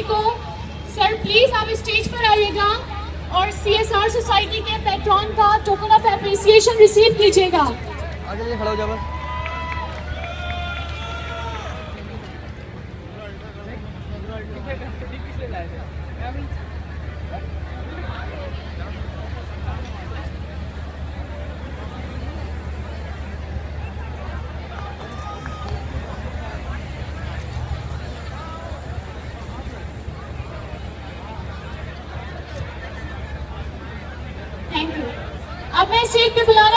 अब्बासी को, sir please आप stage पर आइएगा और सी एस आर सोसाइटी के पेट्रॉन का टोकन ऑफ़ एप्रिसिएशन रिसीव कीजिएगा. खड़ा हो थैंक यू अब मैं सीट पे बुलाना